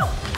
Oh!